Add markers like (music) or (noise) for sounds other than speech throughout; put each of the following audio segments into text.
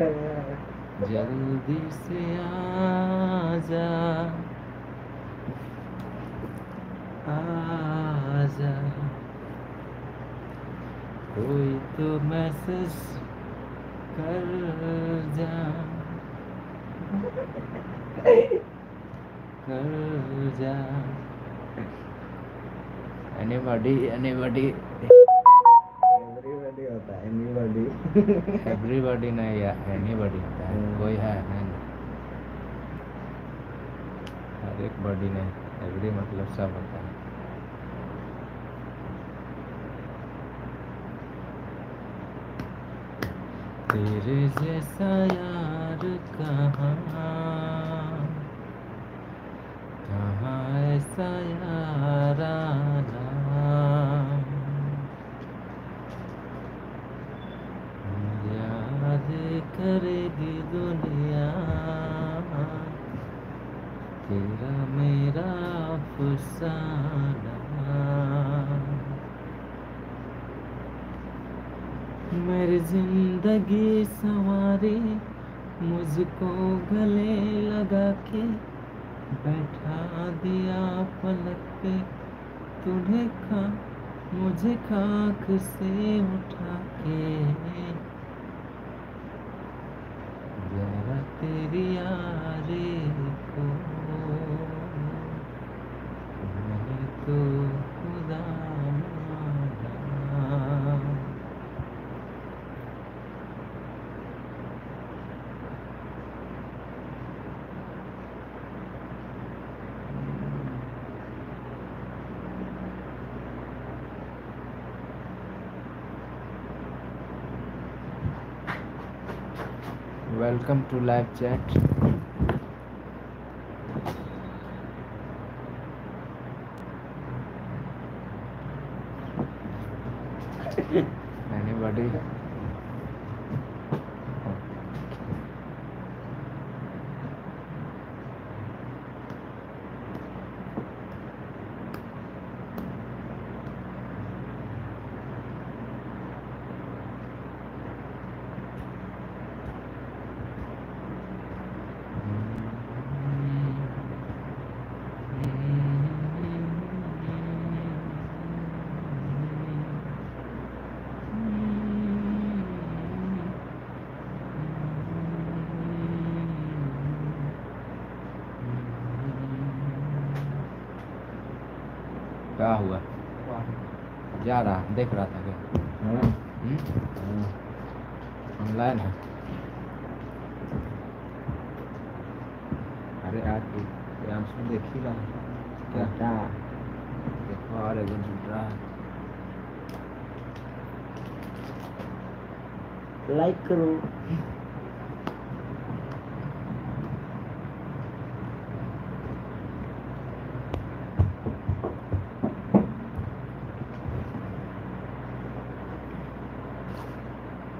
जल्दी से आजा। आजा। कोई तो मैसेज कर जा। कर जा। एनीबॉडी एनीबॉडी एवरीबॉडी नहीं या एनीबॉडी हम्म। कोई है नहीं हर एक बॉडी नहीं एवरी मतलब सब होता है तेरे जैसा यार कहाँ कहाँ ऐसा यार तेरा मेरा अफसाना। मेरी ज़िंदगी संवारी मुझको गले लगा के बैठा दिया पलक पे। तुझे खा, मुझे खाक से उठा के। जरा तेरी यारी Welcome to live chat. (laughs) Anybody? क्या हुआ जा रहा देख रहा था क्या? हाँ। ऑनलाइन है। अरे आज भी प्रियांशु देख ही रहा क्या? क्या? देखो और एक झूठ रहा है। लाइक करो ज़िंदगी सवारी मुझको गले लगा के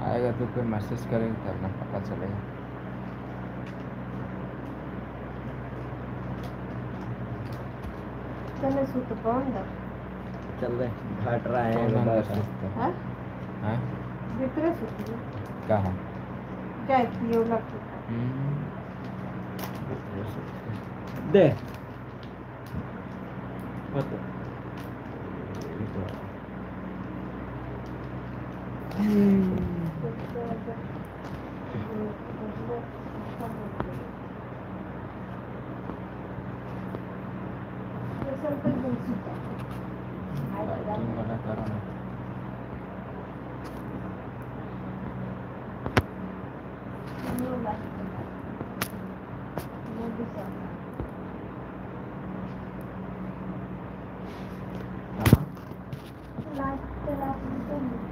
आएगा तो फिर मैसेज करेंगे तब ना पता चलेगा। चल रहे घट रहा है ना बस हाँ? हाँ? भीतर सूत कहाँ? क्या कियो लग दे। पता। Hmm. Like the last one.